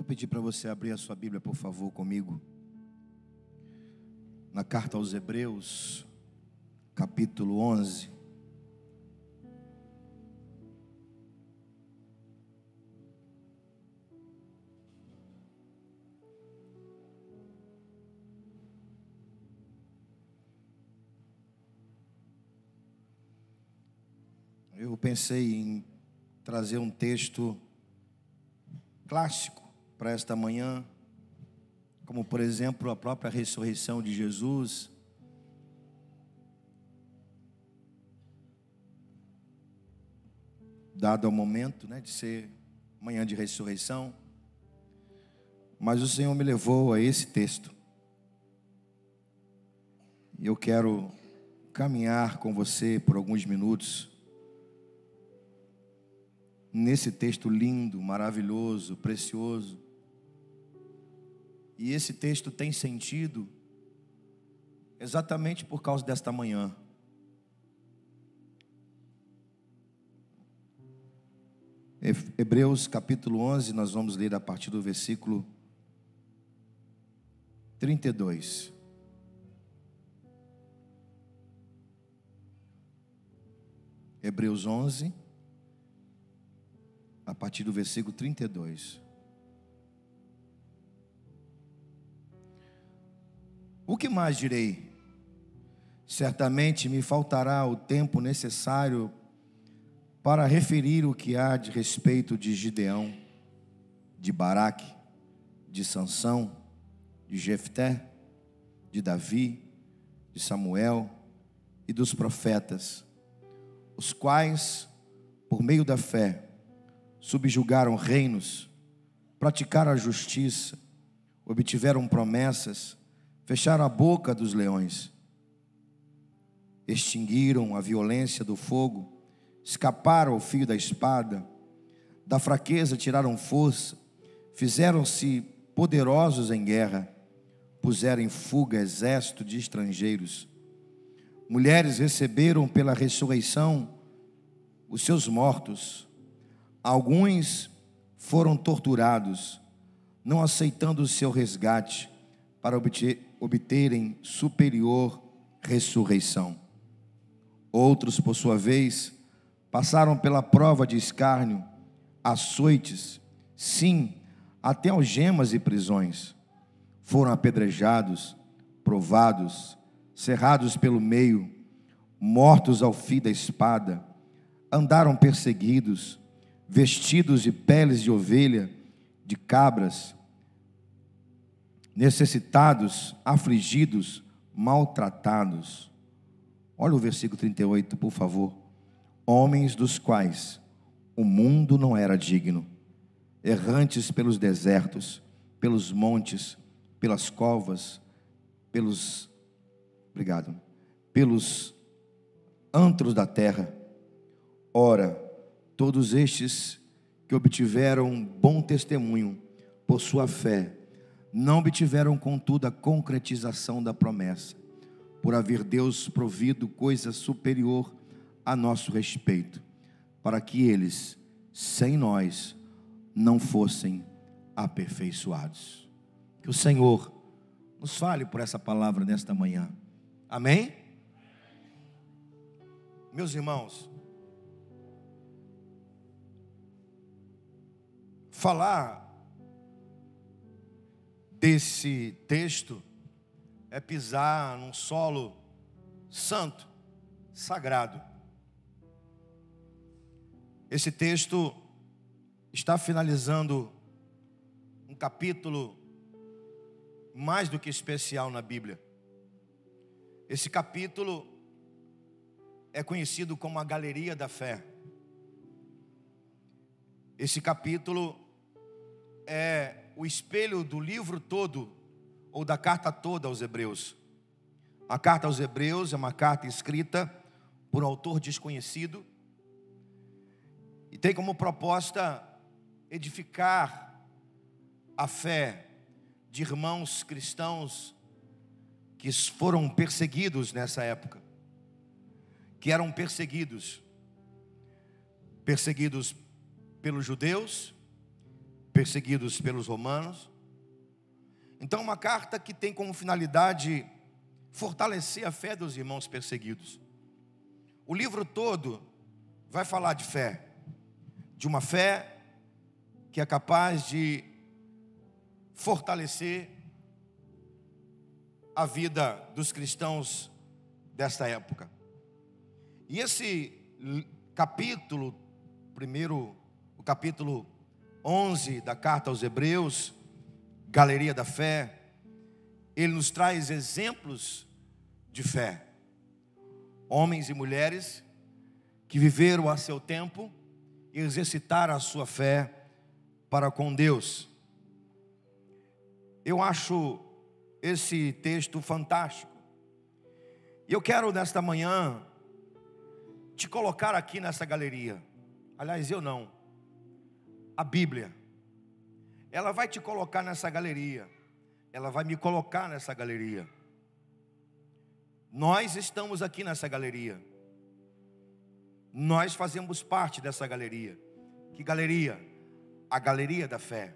Vou pedir para você abrir a sua Bíblia, por favor, comigo. Na carta aos Hebreus, capítulo 11. Eu pensei em trazer um texto clássico para esta manhã, como por exemplo a própria ressurreição de Jesus. Dado ao momento né, de ser manhã de ressurreição, mas o Senhor me levou a esse texto. E eu quero caminhar com você por alguns minutos nesse texto lindo, maravilhoso, precioso e esse texto tem sentido exatamente por causa desta manhã. Hebreus capítulo 11, nós vamos ler a partir do versículo 32. Hebreus 11, a partir do versículo 32. O que mais direi? Certamente me faltará o tempo necessário para referir o que há de respeito de Gideão, de Baraque, de Sansão, de Jefté, de Davi, de Samuel e dos profetas, os quais, por meio da fé, subjugaram reinos, praticaram a justiça, obtiveram promessas, fecharam a boca dos leões, extinguiram a violência do fogo, escaparam ao fio da espada, da fraqueza tiraram força, fizeram-se poderosos em guerra, puseram em fuga exército de estrangeiros. Mulheres receberam pela ressurreição os seus mortos, alguns foram torturados, não aceitando o seu resgate para obter, obterem superior ressurreição. Outros, por sua vez, passaram pela prova de escárnio, açoites, sim, até algemas e prisões. Foram apedrejados, provados, cerrados pelo meio, mortos ao fio da espada, andaram perseguidos, vestidos de peles de ovelha, de cabras, necessitados, afligidos, maltratados. Olha o versículo 38, por favor. Homens dos quais o mundo não era digno, errantes pelos desertos, pelos montes, pelas covas, pelos obrigado, pelos antros da terra. Ora, todos estes que obtiveram bom testemunho por sua fé, não obtiveram, contudo, a concretização da promessa, por haver Deus provido coisa superior a nosso respeito, para que eles, sem nós, não fossem aperfeiçoados. Que o Senhor nos fale por essa palavra nesta manhã. Amém? Meus irmãos, falar desse texto é pisar num solo santo, sagrado. Esse texto está finalizando um capítulo mais do que especial na Bíblia. Esse capítulo é conhecido como a Galeria da Fé. Esse capítulo é o espelho do livro todo, ou da carta toda aos Hebreus. A carta aos Hebreus é uma carta escrita por um autor desconhecido e tem como proposta edificar a fé de irmãos cristãos que foram perseguidos nessa época, que eram perseguidos, perseguidos pelos judeus, perseguidos pelos romanos. Então, uma carta que tem como finalidade fortalecer a fé dos irmãos perseguidos. O livro todo vai falar de fé, de uma fé que é capaz de fortalecer a vida dos cristãos desta época. E esse capítulo, primeiro, o capítulo 11 da carta aos Hebreus, Galeria da Fé, ele nos traz exemplos de fé. Homens e mulheres que viveram a seu tempo e exercitaram a sua fé para com Deus. Eu acho esse texto fantástico. E eu quero nesta manhã te colocar aqui nessa galeria. Aliás, eu não. A Bíblia. Ela vai te colocar nessa galeria. Ela vai me colocar nessa galeria. Nós estamos aqui nessa galeria. Nós fazemos parte dessa galeria. Que galeria? A galeria da fé.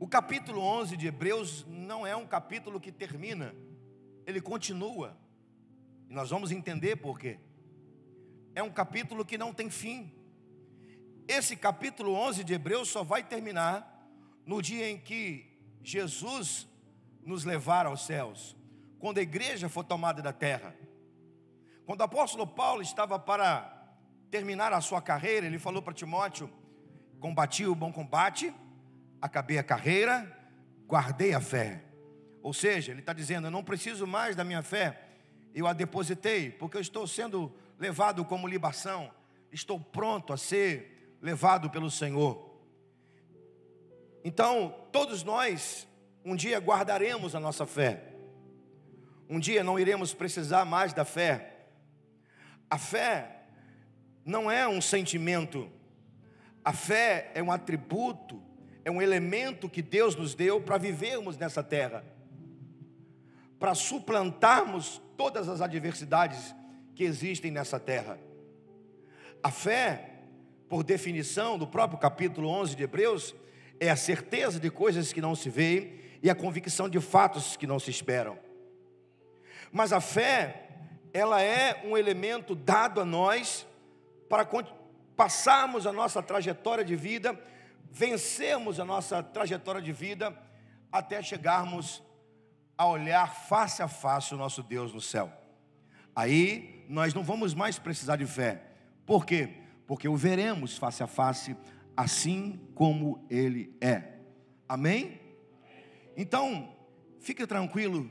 O capítulo 11 de Hebreus não é um capítulo que termina, ele continua. E nós vamos entender por quê. É um capítulo que não tem fim. Esse capítulo 11 de Hebreus só vai terminar no dia em que Jesus nos levar aos céus, quando a igreja for tomada da terra. Quando o apóstolo Paulo estava para terminar a sua carreira, ele falou para Timóteo: Combati o bom combate, acabei a carreira, guardei a fé. Ou seja, ele está dizendo: Eu não preciso mais da minha fé, eu a depositei, porque eu estou sendo levado como libação, estou pronto a ser levado pelo Senhor. Então, todos nós, um dia guardaremos a nossa fé, um dia não iremos precisar mais da fé, a fé não é um sentimento, a fé é um atributo, é um elemento que Deus nos deu para vivermos nessa terra, para suplantarmos todas as adversidades que existem nessa terra. A fé, por definição do próprio capítulo 11 de Hebreus, é a certeza de coisas que não se veem e a convicção de fatos que não se esperam. Mas a fé ela é um elemento dado a nós para passarmos a nossa trajetória de vida, vencermos a nossa trajetória de vida, até chegarmos a olhar face a face o nosso Deus no céu. Aí nós não vamos mais precisar de fé. Por quê? Porque o veremos face a face, assim como Ele é. Amém? Então, fique tranquilo,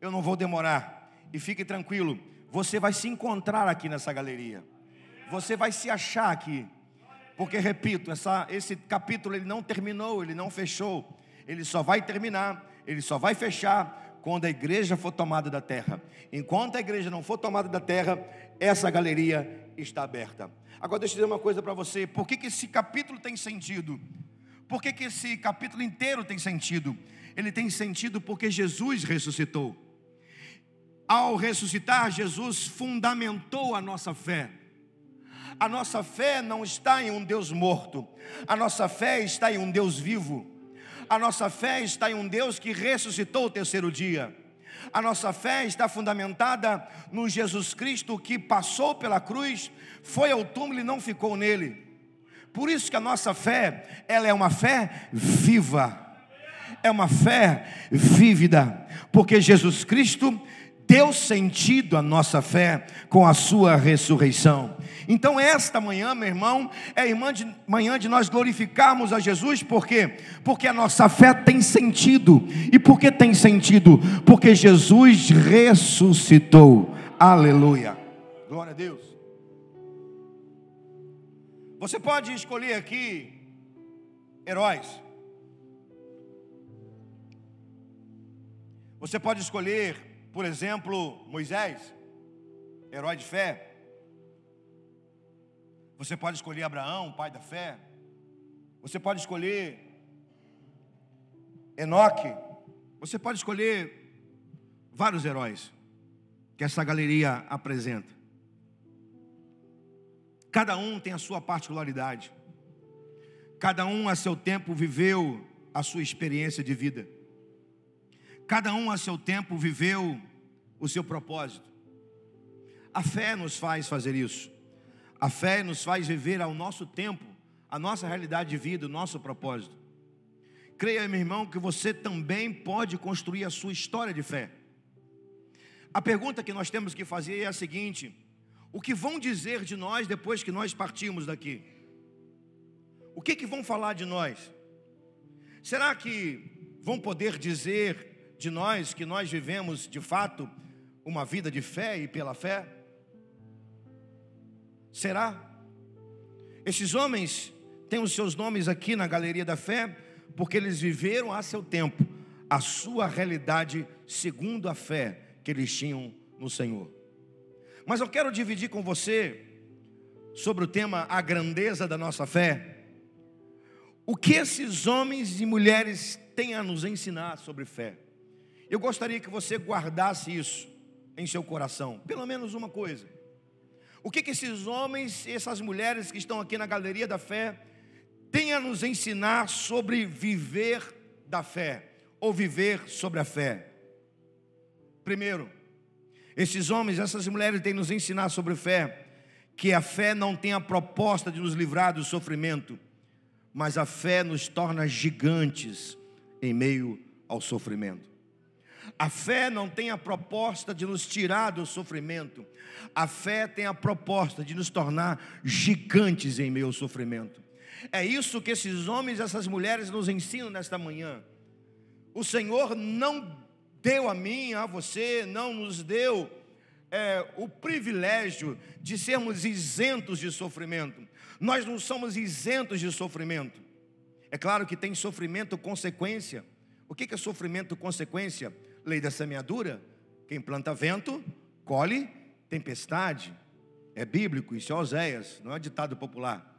eu não vou demorar. E fique tranquilo, você vai se encontrar aqui nessa galeria. Você vai se achar aqui. Porque, repito, essa, esse capítulo ele não terminou, ele não fechou. Ele só vai terminar, ele só vai fechar quando a igreja for tomada da terra. Enquanto a igreja não for tomada da terra, essa galeria está aberta. Agora deixa eu dizer uma coisa para você: por que, que esse capítulo tem sentido? Por que, que esse capítulo inteiro tem sentido? Ele tem sentido porque Jesus ressuscitou ao ressuscitar, Jesus fundamentou a nossa fé. A nossa fé não está em um Deus morto, a nossa fé está em um Deus vivo. A nossa fé está em um Deus que ressuscitou o terceiro dia. A nossa fé está fundamentada no Jesus Cristo que passou pela cruz, foi ao túmulo e não ficou nele. Por isso que a nossa fé, ela é uma fé viva. É uma fé vívida, porque Jesus Cristo deu sentido à nossa fé com a sua ressurreição. Então, esta manhã, meu irmão, é irmã de, manhã de nós glorificarmos a Jesus, por quê? Porque a nossa fé tem sentido. E por que tem sentido? Porque Jesus ressuscitou. Aleluia. Glória a Deus. Você pode escolher aqui heróis. Você pode escolher por exemplo, Moisés, herói de fé. Você pode escolher Abraão, pai da fé. Você pode escolher Enoque. Você pode escolher vários heróis que essa galeria apresenta. Cada um tem a sua particularidade. Cada um a seu tempo viveu a sua experiência de vida. Cada um a seu tempo viveu o seu propósito. A fé nos faz fazer isso. A fé nos faz viver ao nosso tempo, a nossa realidade de vida, o nosso propósito. Creia, meu irmão, que você também pode construir a sua história de fé. A pergunta que nós temos que fazer é a seguinte: o que vão dizer de nós depois que nós partimos daqui? O que, que vão falar de nós? Será que vão poder dizer de nós que nós vivemos de fato uma vida de fé e pela fé? Será? Esses homens têm os seus nomes aqui na galeria da fé, porque eles viveram a seu tempo a sua realidade segundo a fé que eles tinham no Senhor. Mas eu quero dividir com você sobre o tema a grandeza da nossa fé. O que esses homens e mulheres têm a nos ensinar sobre fé? Eu gostaria que você guardasse isso em seu coração, pelo menos uma coisa. O que, que esses homens e essas mulheres que estão aqui na galeria da fé têm a nos ensinar sobre viver da fé, ou viver sobre a fé? Primeiro, esses homens, essas mulheres têm nos ensinar sobre fé, que a fé não tem a proposta de nos livrar do sofrimento, mas a fé nos torna gigantes em meio ao sofrimento. A fé não tem a proposta de nos tirar do sofrimento, a fé tem a proposta de nos tornar gigantes em meio ao sofrimento. É isso que esses homens e essas mulheres nos ensinam nesta manhã. O Senhor não deu a mim, a você, não nos deu é, o privilégio de sermos isentos de sofrimento. Nós não somos isentos de sofrimento. É claro que tem sofrimento consequência. O que é sofrimento consequência? Lei da semeadura. Quem planta vento, colhe tempestade. É bíblico, isso é Oséias, não é ditado popular.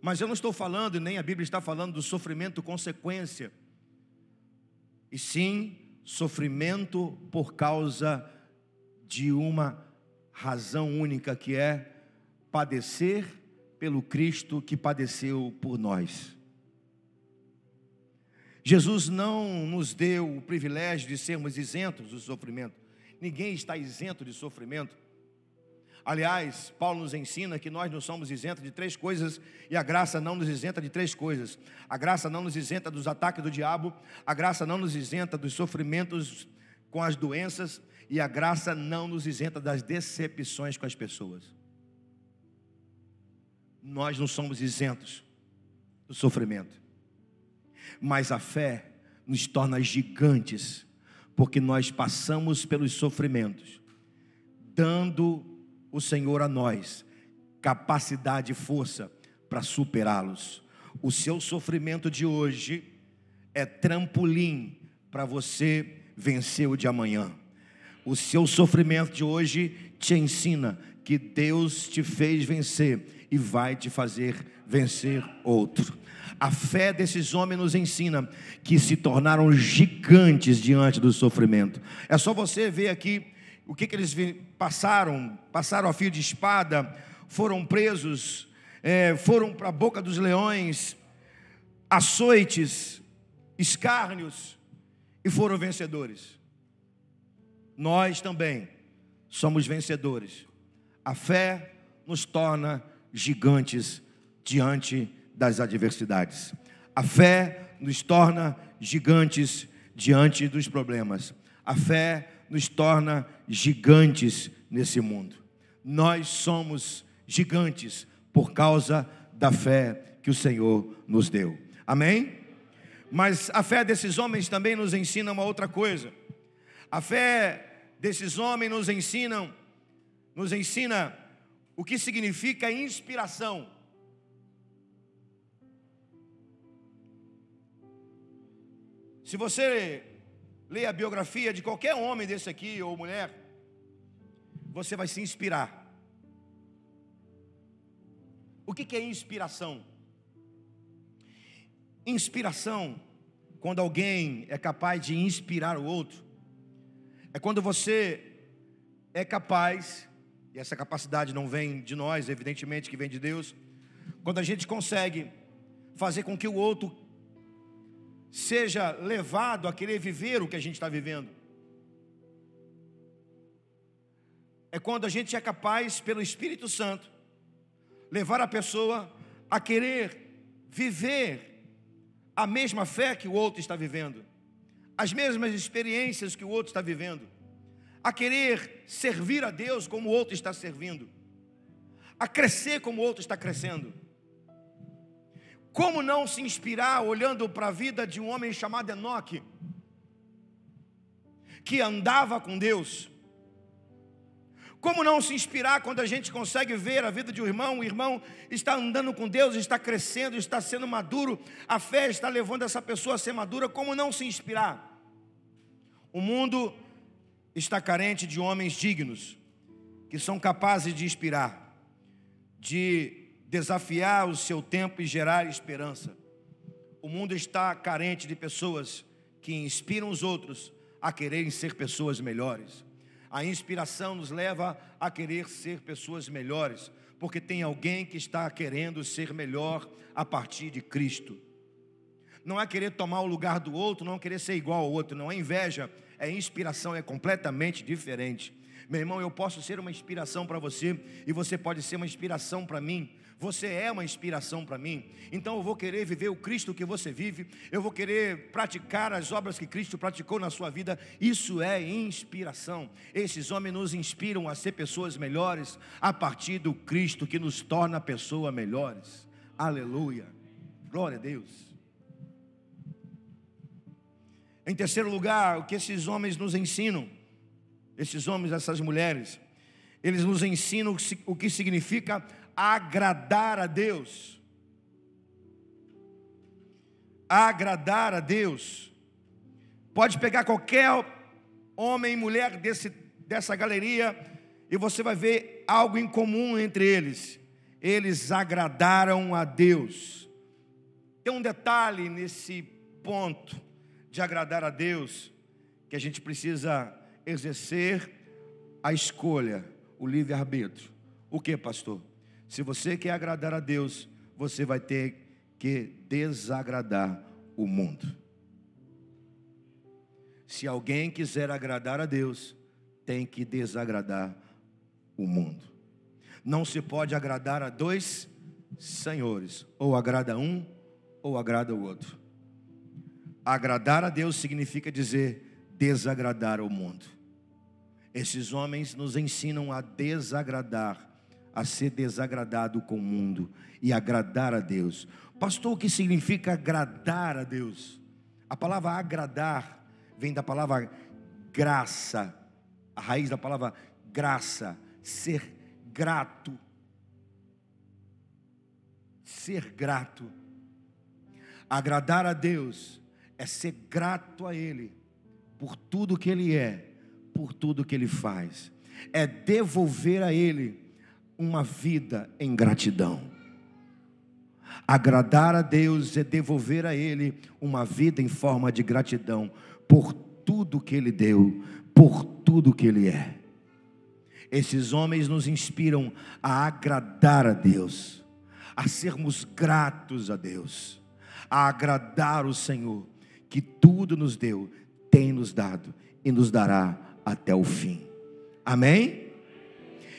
Mas eu não estou falando, nem a Bíblia está falando do sofrimento consequência e sim sofrimento por causa de uma razão única que é padecer pelo Cristo que padeceu por nós. Jesus não nos deu o privilégio de sermos isentos do sofrimento. Ninguém está isento de sofrimento. Aliás, Paulo nos ensina que nós não somos isentos de três coisas e a graça não nos isenta de três coisas. A graça não nos isenta dos ataques do diabo, a graça não nos isenta dos sofrimentos com as doenças e a graça não nos isenta das decepções com as pessoas. Nós não somos isentos do sofrimento, mas a fé nos torna gigantes, porque nós passamos pelos sofrimentos, dando o Senhor a nós capacidade e força para superá-los. O seu sofrimento de hoje é trampolim para você vencer o de amanhã. O seu sofrimento de hoje te ensina que Deus te fez vencer e vai te fazer vencer outro. A fé desses homens nos ensina que se tornaram gigantes diante do sofrimento. É só você ver aqui o que, que eles passaram, passaram a fio de espada, foram presos, é, foram para a boca dos leões, açoites, escárnios, e foram vencedores. Nós também somos vencedores. A fé nos torna gigantes diante das adversidades. A fé nos torna gigantes diante dos problemas. A fé nos torna gigantes nesse mundo. Nós somos gigantes por causa da fé que o Senhor nos deu. Amém? Mas a fé desses homens também nos ensina uma outra coisa. A fé desses homens nos ensina, nos ensina o que significa inspiração. Se você Leia a biografia de qualquer homem desse aqui ou mulher, você vai se inspirar. O que é inspiração? Inspiração, quando alguém é capaz de inspirar o outro, é quando você é capaz, e essa capacidade não vem de nós, evidentemente que vem de Deus, quando a gente consegue fazer com que o outro seja levado a querer viver o que a gente está vivendo. É quando a gente é capaz, pelo Espírito Santo, levar a pessoa a querer viver a mesma fé que o outro está vivendo, as mesmas experiências que o outro está vivendo, a querer servir a Deus como o outro está servindo, a crescer como o outro está crescendo. Como não se inspirar olhando para a vida de um homem chamado Enoque, que andava com Deus? Como não se inspirar quando a gente consegue ver a vida de um irmão? O irmão está andando com Deus, está crescendo, está sendo maduro, a fé está levando essa pessoa a ser madura. Como não se inspirar? O mundo está carente de homens dignos, que são capazes de inspirar, de desafiar o seu tempo e gerar esperança. O mundo está carente de pessoas que inspiram os outros a quererem ser pessoas melhores. A inspiração nos leva a querer ser pessoas melhores, porque tem alguém que está querendo ser melhor a partir de Cristo. Não é querer tomar o lugar do outro, não é querer ser igual ao outro, não é inveja, é inspiração, é completamente diferente. Meu irmão, eu posso ser uma inspiração para você e você pode ser uma inspiração para mim. Você é uma inspiração para mim. Então eu vou querer viver o Cristo que você vive. Eu vou querer praticar as obras que Cristo praticou na sua vida. Isso é inspiração. Esses homens nos inspiram a ser pessoas melhores a partir do Cristo que nos torna pessoas melhores. Aleluia. Glória a Deus. Em terceiro lugar, o que esses homens nos ensinam, esses homens, essas mulheres, eles nos ensinam o que significa agradar a Deus. Agradar a Deus. Pode pegar qualquer homem e mulher desse, dessa galeria e você vai ver algo em comum entre eles. Eles agradaram a Deus. Tem um detalhe nesse ponto de agradar a Deus que a gente precisa exercer a escolha, o livre-arbítrio. O que, pastor? Se você quer agradar a Deus, você vai ter que desagradar o mundo. Se alguém quiser agradar a Deus, tem que desagradar o mundo. Não se pode agradar a dois senhores, ou agrada um ou agrada o outro. Agradar a Deus significa dizer desagradar o mundo. Esses homens nos ensinam a desagradar a ser desagradado com o mundo e agradar a Deus. Pastor, o que significa agradar a Deus? A palavra agradar vem da palavra graça, a raiz da palavra graça, ser grato. Ser grato. Agradar a Deus é ser grato a Ele por tudo que Ele é, por tudo que Ele faz. É devolver a Ele uma vida em gratidão. Agradar a Deus é devolver a Ele uma vida em forma de gratidão por tudo que Ele deu, por tudo que Ele é. Esses homens nos inspiram a agradar a Deus, a sermos gratos a Deus, a agradar o Senhor, que tudo nos deu, tem nos dado e nos dará até o fim. Amém?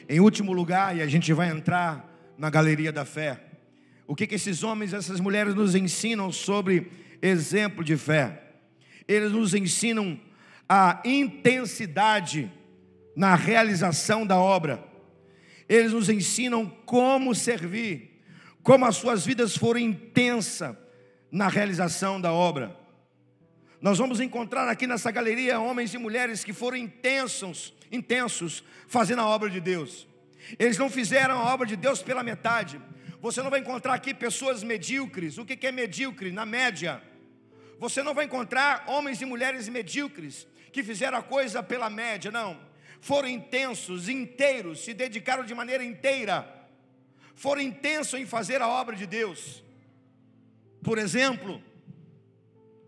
Em último lugar, e a gente vai entrar na galeria da fé, o que, que esses homens, essas mulheres nos ensinam sobre exemplo de fé? Eles nos ensinam a intensidade na realização da obra, eles nos ensinam como servir, como as suas vidas foram intensas na realização da obra. Nós vamos encontrar aqui nessa galeria homens e mulheres que foram intensos intensos fazendo a obra de Deus. Eles não fizeram a obra de Deus pela metade. Você não vai encontrar aqui pessoas medíocres. O que é medíocre? Na média. Você não vai encontrar homens e mulheres medíocres que fizeram a coisa pela média, não. Foram intensos, inteiros, se dedicaram de maneira inteira. Foram intensos em fazer a obra de Deus. Por exemplo,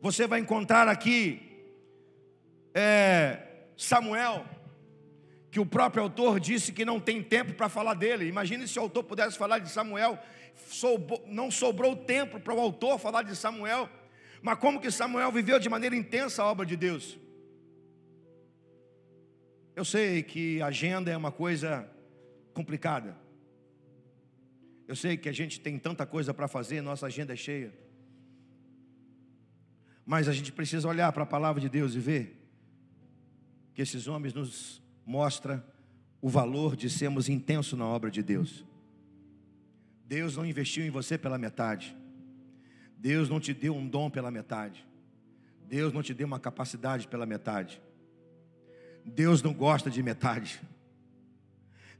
você vai encontrar aqui é, Samuel, que o próprio autor disse que não tem tempo para falar dele. Imagine se o autor pudesse falar de Samuel, não sobrou tempo para o autor falar de Samuel. Mas como que Samuel viveu de maneira intensa a obra de Deus? Eu sei que agenda é uma coisa complicada. Eu sei que a gente tem tanta coisa para fazer, nossa agenda é cheia. Mas a gente precisa olhar para a palavra de Deus e ver que esses homens nos mostra o valor de sermos intensos na obra de Deus. Deus não investiu em você pela metade. Deus não te deu um dom pela metade. Deus não te deu uma capacidade pela metade. Deus não gosta de metade.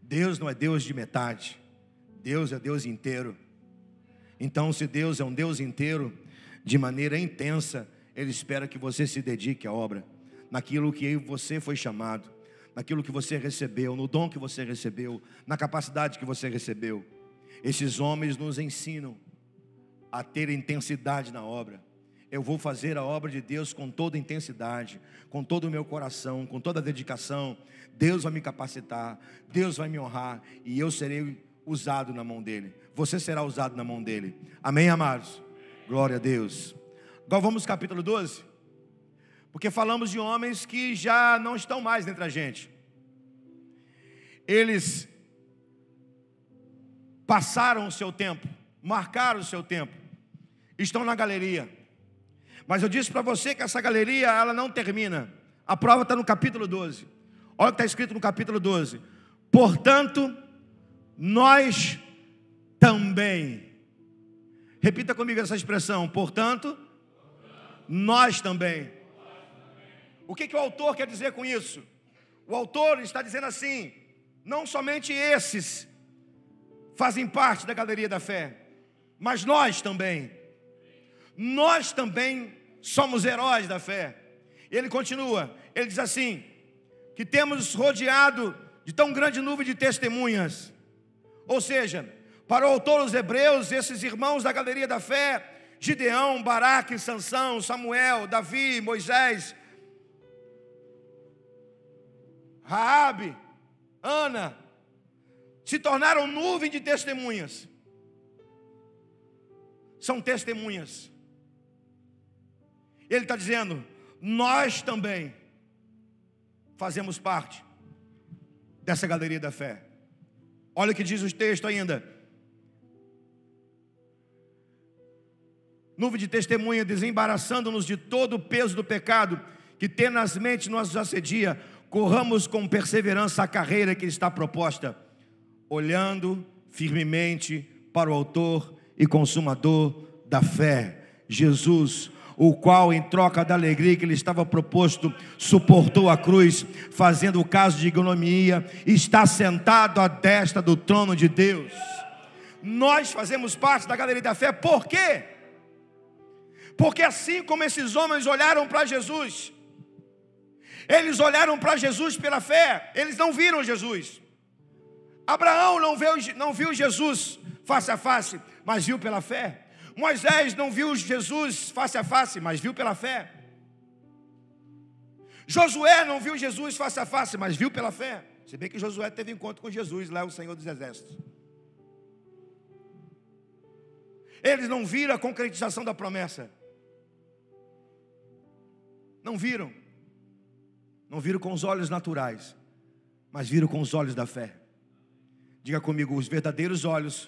Deus não é Deus de metade. Deus é Deus inteiro. Então, se Deus é um Deus inteiro, de maneira intensa, Ele espera que você se dedique à obra, naquilo que você foi chamado, naquilo que você recebeu, no dom que você recebeu, na capacidade que você recebeu. Esses homens nos ensinam a ter intensidade na obra. Eu vou fazer a obra de Deus com toda intensidade, com todo o meu coração, com toda a dedicação. Deus vai me capacitar, Deus vai me honrar e eu serei usado na mão dele. Você será usado na mão dele. Amém, amados? Glória a Deus. Agora vamos capítulo 12. Porque falamos de homens que já não estão mais entre a gente. Eles passaram o seu tempo, marcaram o seu tempo, estão na galeria. Mas eu disse para você que essa galeria ela não termina. A prova está no capítulo 12. Olha o que está escrito no capítulo 12. Portanto, nós também. Repita comigo essa expressão. Portanto, nós também. O que, que o autor quer dizer com isso? O autor está dizendo assim: não somente esses fazem parte da galeria da fé, mas nós também. Nós também somos heróis da fé. Ele continua, ele diz assim: que temos rodeado de tão grande nuvem de testemunhas ou seja, para o autor dos Hebreus, esses irmãos da galeria da fé, Gideão, Baraque, Sansão, Samuel, Davi, Moisés, Raabe, Ana, se tornaram nuvem de testemunhas. São testemunhas. Ele está dizendo, nós também fazemos parte dessa galeria da fé. Olha o que diz o texto ainda. Nuvem de testemunha desembaraçando-nos de todo o peso do pecado que tenazmente nos assedia, corramos com perseverança a carreira que está proposta, olhando firmemente para o Autor e Consumador da fé, Jesus, o qual, em troca da alegria que lhe estava proposto, suportou a cruz, fazendo o caso de ignomia, está sentado à destra do trono de Deus. Nós fazemos parte da galeria da fé, por quê? Porque assim como esses homens olharam para Jesus, eles olharam para Jesus pela fé, eles não viram Jesus. Abraão não viu, não viu Jesus face a face, mas viu pela fé. Moisés não viu Jesus face a face, mas viu pela fé. Josué não viu Jesus face a face, mas viu pela fé. Se bem que Josué teve encontro com Jesus, lá o Senhor dos Exércitos. Eles não viram a concretização da promessa. Não viram. Não viram com os olhos naturais, mas viram com os olhos da fé. Diga comigo, os verdadeiros olhos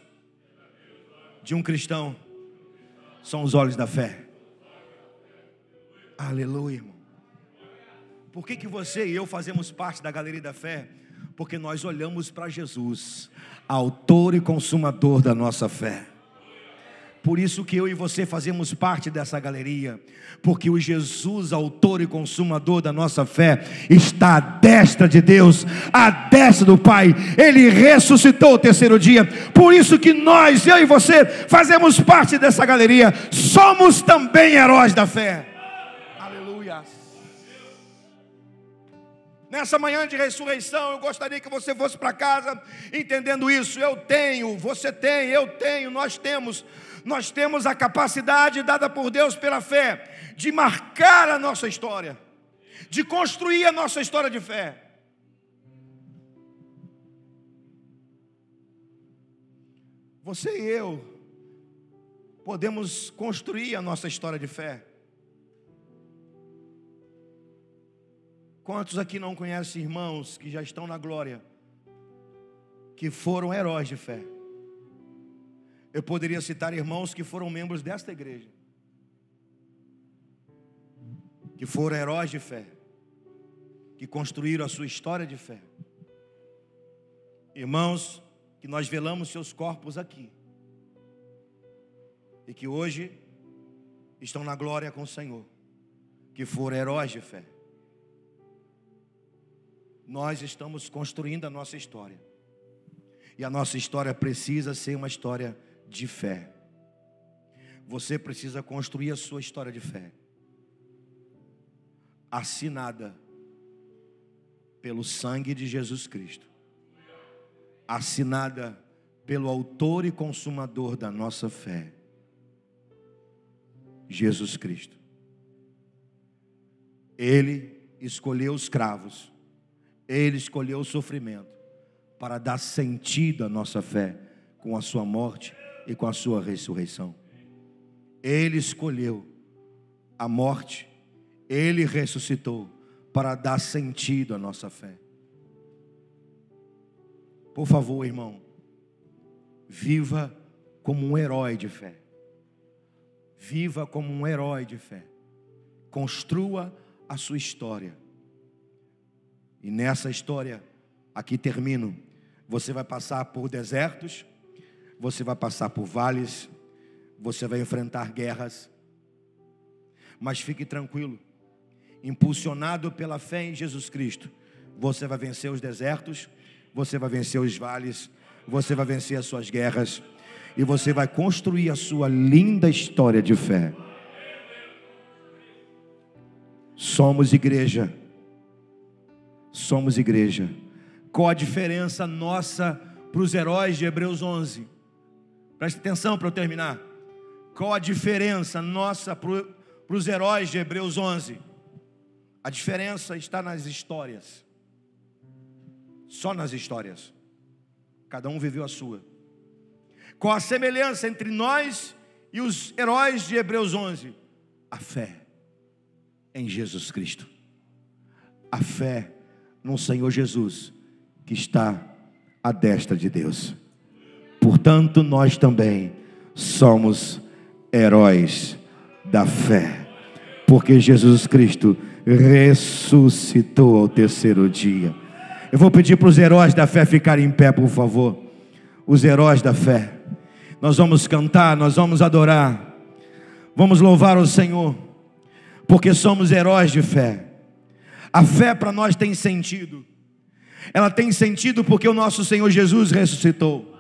de um cristão são os olhos da fé. Aleluia, irmão. Por que, que você e eu fazemos parte da galeria da fé? Porque nós olhamos para Jesus, autor e consumador da nossa fé. Por isso que eu e você fazemos parte dessa galeria, porque o Jesus, autor e consumador da nossa fé, está à destra de Deus, à destra do Pai. Ele ressuscitou o terceiro dia. Por isso que nós, eu e você, fazemos parte dessa galeria. Somos também heróis da fé. Aleluia. Nessa manhã de ressurreição, eu gostaria que você fosse para casa entendendo isso. Eu tenho, você tem, eu tenho, nós temos nós temos a capacidade dada por Deus pela fé de marcar a nossa história, de construir a nossa história de fé. Você e eu podemos construir a nossa história de fé. Quantos aqui não conhecem irmãos que já estão na glória, que foram heróis de fé? Eu poderia citar irmãos que foram membros desta igreja, que foram heróis de fé, que construíram a sua história de fé. Irmãos, que nós velamos seus corpos aqui, e que hoje estão na glória com o Senhor, que foram heróis de fé nós estamos construindo a nossa história. E a nossa história precisa ser uma história de fé. Você precisa construir a sua história de fé, assinada pelo sangue de Jesus Cristo, assinada pelo Autor e Consumador da nossa fé, Jesus Cristo. Ele escolheu os cravos ele escolheu o sofrimento para dar sentido à nossa fé com a sua morte e com a sua ressurreição. Ele escolheu a morte, ele ressuscitou para dar sentido à nossa fé. Por favor, irmão, viva como um herói de fé. Viva como um herói de fé. Construa a sua história e nessa história, aqui termino. Você vai passar por desertos, você vai passar por vales, você vai enfrentar guerras. Mas fique tranquilo, impulsionado pela fé em Jesus Cristo, você vai vencer os desertos, você vai vencer os vales, você vai vencer as suas guerras e você vai construir a sua linda história de fé. Somos igreja somos igreja. Qual a diferença nossa para os heróis de Hebreus 11? Preste atenção para eu terminar. Qual a diferença nossa para os heróis de Hebreus 11? A diferença está nas histórias. Só nas histórias. Cada um viveu a sua. Qual a semelhança entre nós e os heróis de Hebreus 11? A fé em Jesus Cristo. A fé no Senhor Jesus, que está à destra de Deus. Portanto, nós também somos heróis da fé, porque Jesus Cristo ressuscitou ao terceiro dia. Eu vou pedir para os heróis da fé ficarem em pé, por favor. Os heróis da fé. Nós vamos cantar, nós vamos adorar, vamos louvar o Senhor, porque somos heróis de fé. A fé para nós tem sentido. Ela tem sentido porque o nosso Senhor Jesus ressuscitou.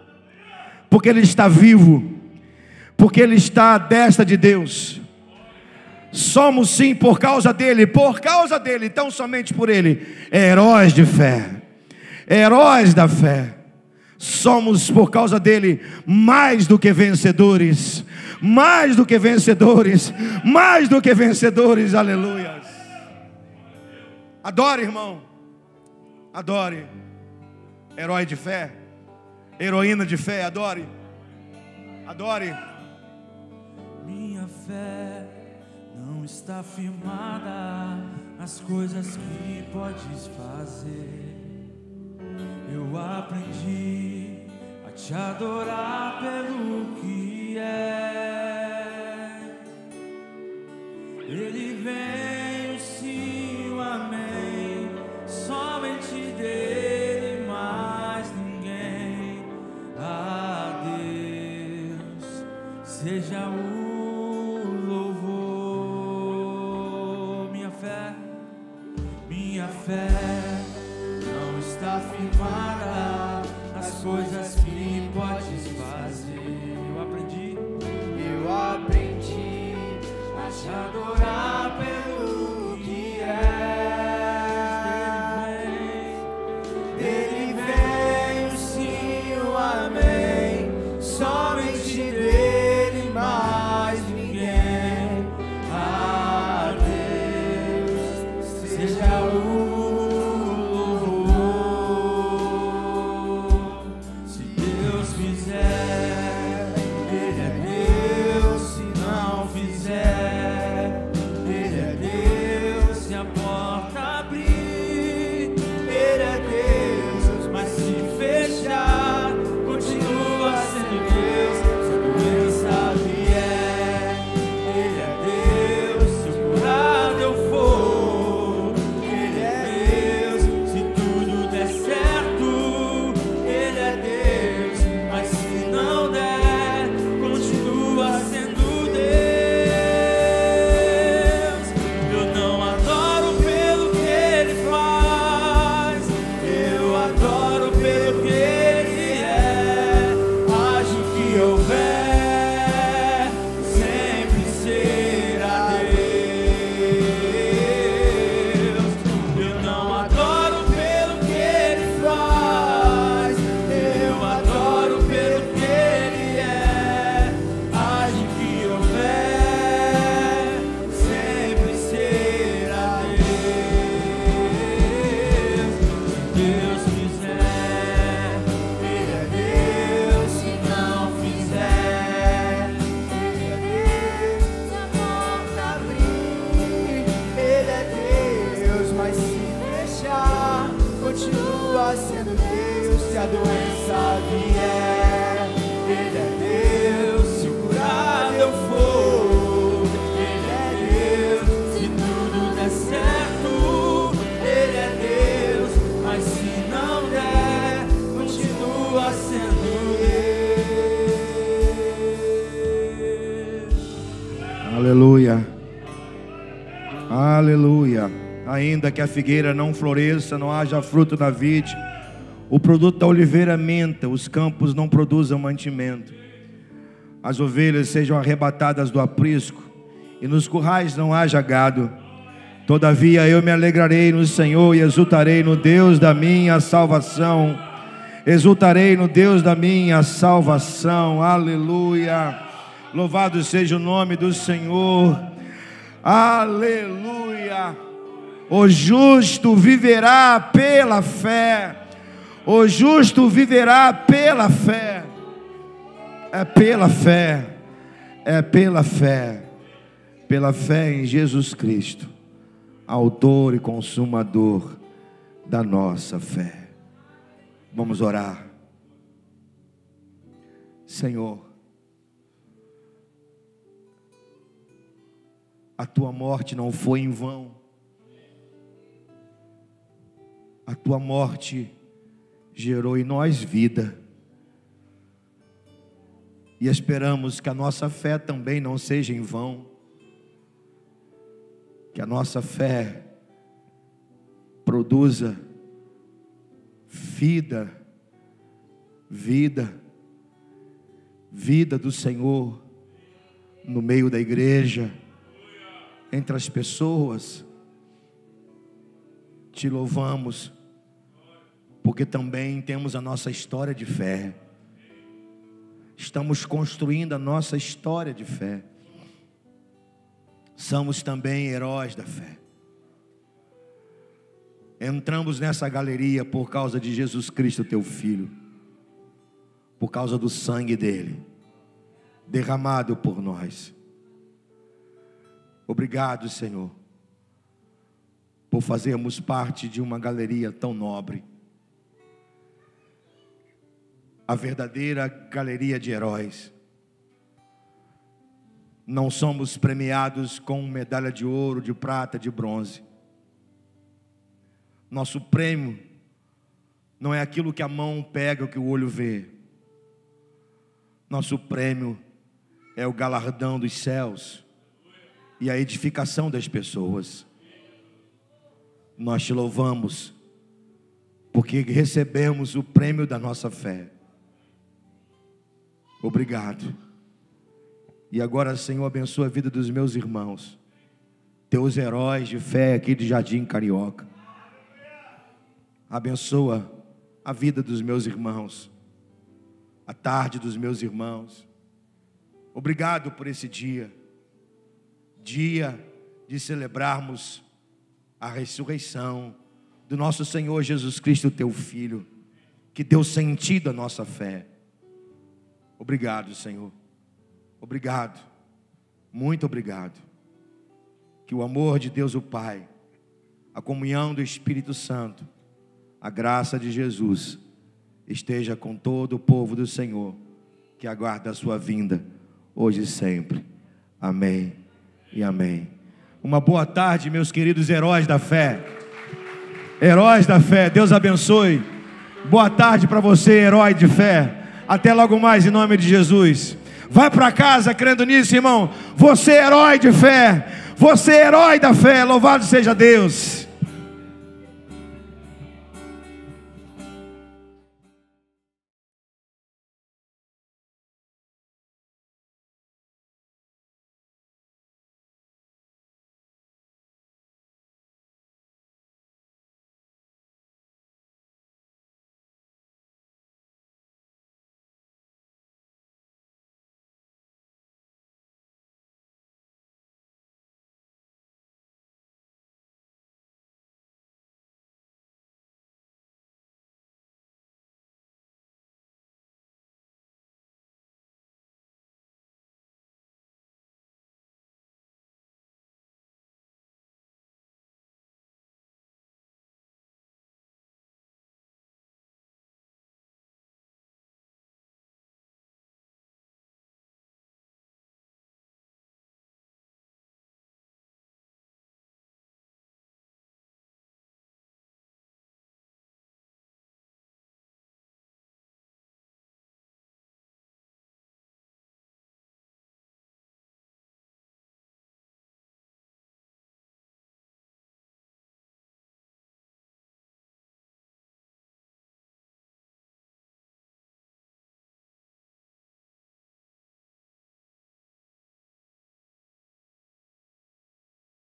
Porque Ele está vivo. Porque Ele está à destra de Deus. Somos sim por causa dele, por causa dele, tão somente por ele, heróis de fé, heróis da fé. Somos por causa dele mais do que vencedores, mais do que vencedores, mais do que vencedores, aleluias. Adore, irmão. Adore. Herói de fé. Heroína de fé, adore. Adore. Minha fé não está firmada nas coisas que podes fazer. Eu aprendi a te adorar pelo que é. Ele vem, Que a figueira não floresça, não haja fruto na vide, o produto da oliveira menta, os campos não produzam mantimento. As ovelhas sejam arrebatadas do aprisco, e nos currais não haja gado. Todavia eu me alegrarei no Senhor e exultarei no Deus da minha salvação. Exultarei no Deus da minha salvação. Aleluia. Louvado seja o nome do Senhor. Aleluia. O justo viverá pela fé. O justo viverá pela fé. É pela fé. É pela fé. Pela fé em Jesus Cristo, autor e consumador da nossa fé. Vamos orar. Senhor, a tua morte não foi em vão. A tua morte gerou em nós vida. E esperamos que a nossa fé também não seja em vão. Que a nossa fé produza vida, vida, vida do Senhor no meio da igreja entre as pessoas. Te louvamos, porque também temos a nossa história de fé. Estamos construindo a nossa história de fé. Somos também heróis da fé. Entramos nessa galeria por causa de Jesus Cristo, teu filho, por causa do sangue dele, derramado por nós. Obrigado, Senhor, por fazermos parte de uma galeria tão nobre. A verdadeira galeria de heróis. Não somos premiados com medalha de ouro, de prata, de bronze. Nosso prêmio não é aquilo que a mão pega, o que o olho vê. Nosso prêmio é o galardão dos céus e a edificação das pessoas. Nós te louvamos, porque recebemos o prêmio da nossa fé. Obrigado. E agora, Senhor, abençoa a vida dos meus irmãos, teus heróis de fé aqui de Jardim Carioca. Abençoa a vida dos meus irmãos, a tarde dos meus irmãos. Obrigado por esse dia dia de celebrarmos a ressurreição do nosso Senhor Jesus Cristo, teu Filho, que deu sentido à nossa fé. Obrigado, Senhor. Obrigado. Muito obrigado. Que o amor de Deus o Pai, a comunhão do Espírito Santo, a graça de Jesus esteja com todo o povo do Senhor que aguarda a sua vinda hoje e sempre. Amém e amém. Uma boa tarde, meus queridos heróis da fé. Heróis da fé, Deus abençoe. Boa tarde para você, herói de fé. Até logo mais em nome de Jesus. Vai para casa crendo nisso, irmão. Você é herói de fé. Você é herói da fé. Louvado seja Deus.